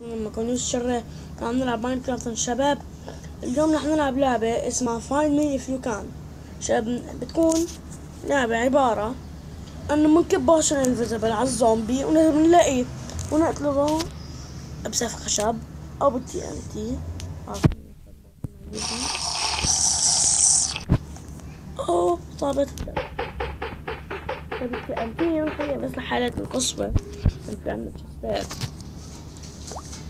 لما كانوا شرة كان نلعب ماينكرافت الشباب اليوم رح نلعب لعبة اسمها فايند مي اف يو كان شباب بتكون لعبة عبارة إنه بنكب باشر انفيزبل على الزومبي ونلاقيه ونقتله بسيف خشب أو بالتي ان تي أوه صابت. بالتي ان تي بس لحالات القصوى في عندنا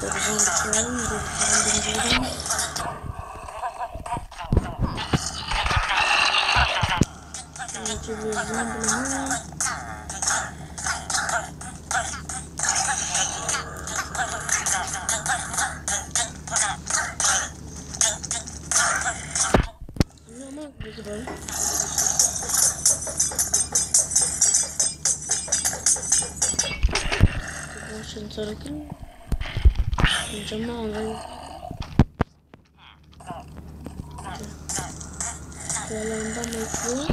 berjalan berjalan berjalan berjalan عشان سركل نجمع ونغير يلا نضم الفلوس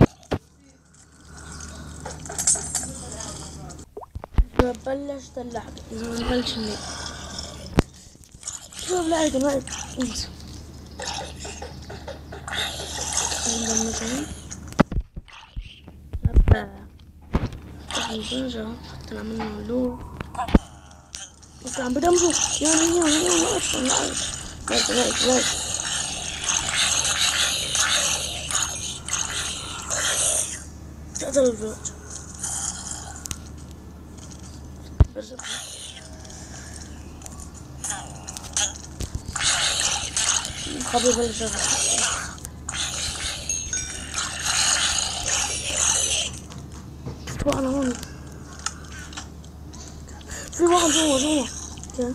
ببلش اللعبة إذا ما نبلش مني شوف لعبة ما انسى نضم مثلا هبا الزنجة حتى عملنا لور بس عم بدمجوا يلا يلا يلا أصلا رايت رايت رايت تقدر الفوت بس خبي بلش 追我，追我，追我！天，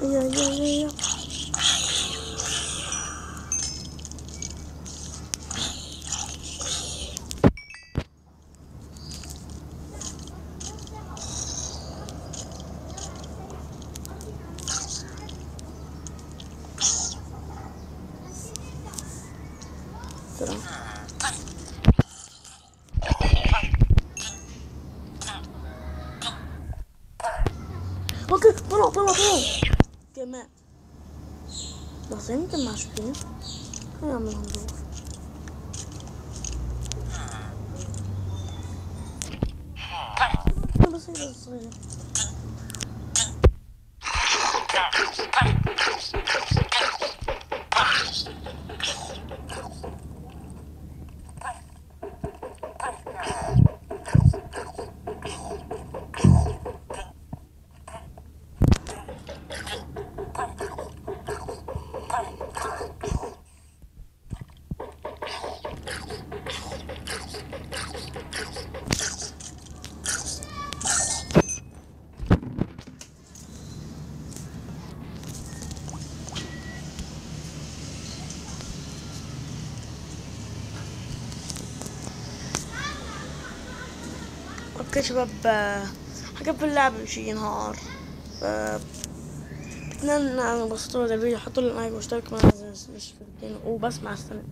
哎呀呀呀。呀 Bakın bana bana bana. Göme. Bak seni de maşkini. Hayamlandı. Nasıl yazılıyor? okay شباب حقب اللعبة شي نهار. ف بتمنى إن انبسطوا هذا الفيديو حطوا لي like واشتركوا معنا وبس مع السلامة